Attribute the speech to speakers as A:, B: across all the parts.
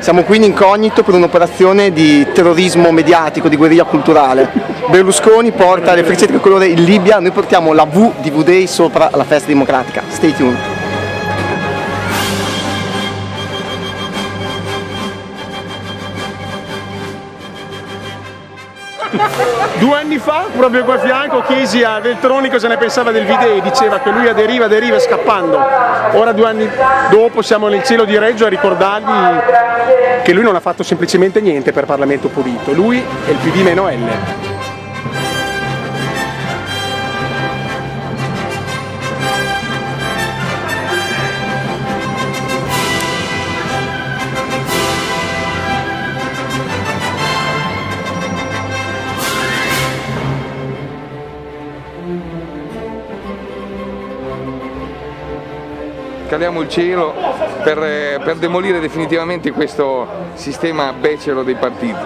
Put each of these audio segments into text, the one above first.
A: Siamo qui in incognito per un'operazione di terrorismo mediatico, di guerriglia culturale. Berlusconi porta le frecce tricolore in Libia, noi portiamo la V di V-Day sopra la festa democratica. Stay tuned.
B: Due anni fa, proprio qua a fianco, chiesi a Veltroni cosa ne pensava del video e diceva che lui aderiva, aderiva scappando. Ora due anni dopo siamo nel cielo di Reggio a ricordargli che lui non ha fatto semplicemente niente per Parlamento Pulito, lui è il PD
C: caliamo il cielo per, per, demolire definitivamente questo sistema becero dei partiti,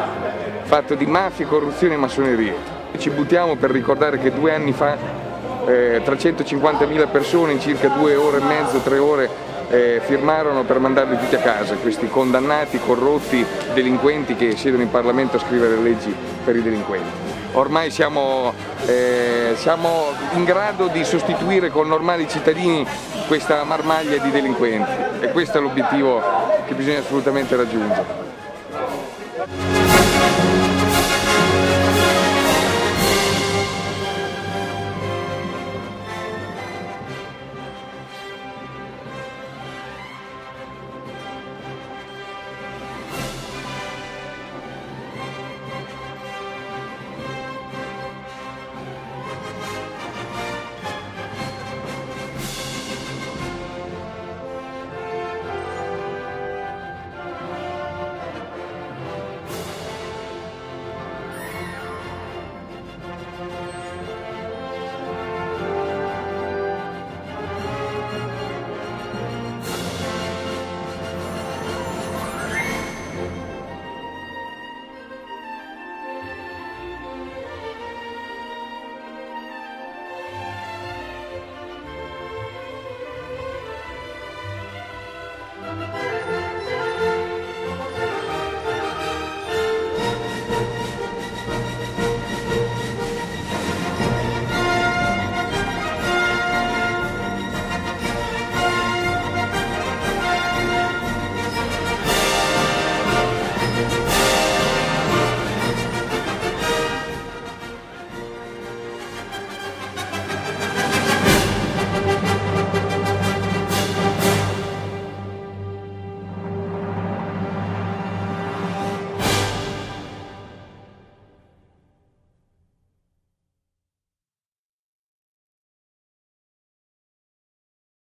C: fatto di mafia, corruzione e massoneria. Ci buttiamo per ricordare che due anni fa eh, 350.000 persone in circa due ore e mezzo, tre ore eh, firmarono per mandarli tutti a casa, questi condannati, corrotti, delinquenti che siedono in Parlamento a scrivere leggi per i delinquenti ormai siamo, eh, siamo in grado di sostituire con normali cittadini questa marmaglia di delinquenti e questo è l'obiettivo che bisogna assolutamente raggiungere.